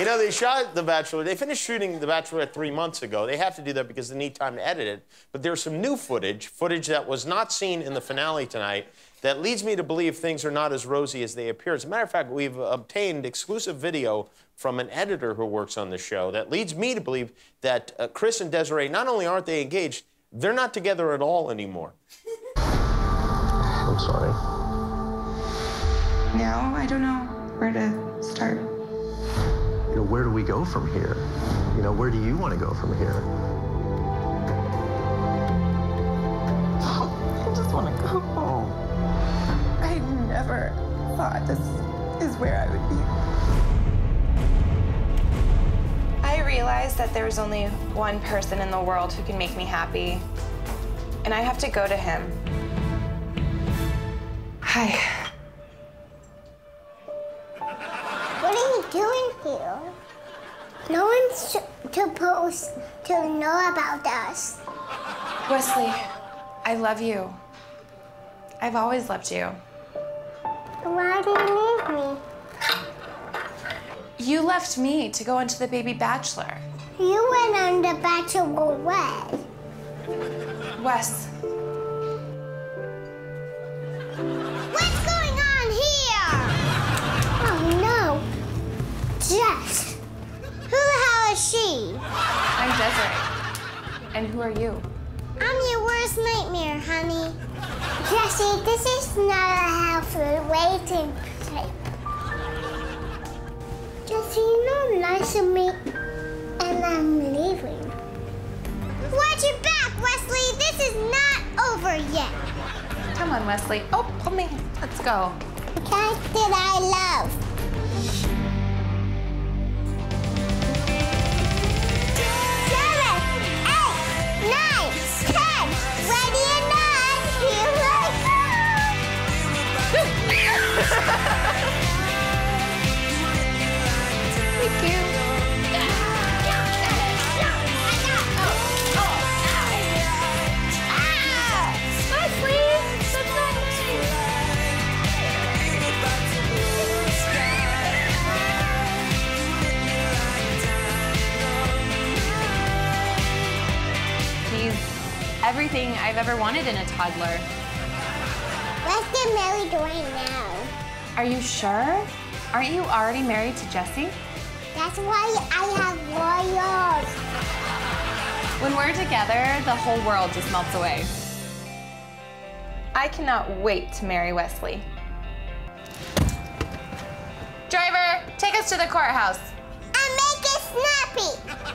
You know, they shot The Bachelor. They finished shooting The Bachelorette three months ago. They have to do that because they need time to edit it. But there's some new footage, footage that was not seen in the finale tonight, that leads me to believe things are not as rosy as they appear. As a matter of fact, we've obtained exclusive video from an editor who works on the show that leads me to believe that uh, Chris and Desiree, not only aren't they engaged, they're not together at all anymore. I'm sorry. Now I don't know where to start. You know, where do we go from here? You know, where do you want to go from here? Oh, I just want to go home. I never thought this is where I would be. I realized that there was only one person in the world who can make me happy, and I have to go to him. Hi. Doing here? No one's supposed to know about us. Wesley, I love you. I've always loved you. Why do you leave me? You left me to go into the baby bachelor. You went on the bachelor way. Wes, Jess. Who the hell is she? I'm Desiree. And who are you? I'm your worst nightmare, honey. Jesse, this is not a healthy waiting tape. Jesse, you know, nice to meet, and I'm leaving. Watch your back, Wesley. This is not over yet. Come on, Wesley. Oh, oh pull me. Let's go. The cat that I love. Thank you. Everything I've ever wanted in a toddler. Let's get married right now. Are you sure? Aren't you already married to Jesse? That's why I have royals. When we're together, the whole world just melts away. I cannot wait to marry Wesley. Driver, take us to the courthouse. And make it snappy.